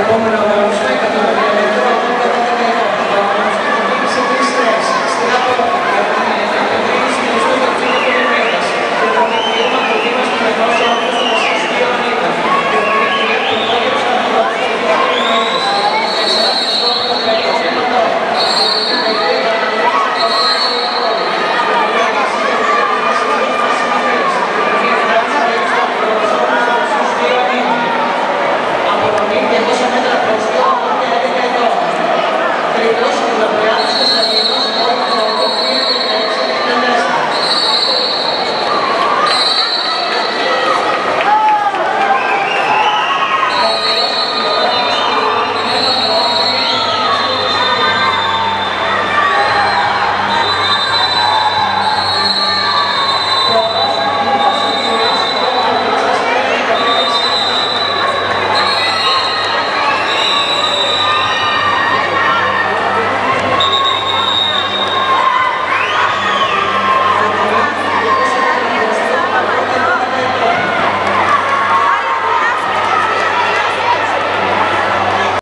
Επόμενα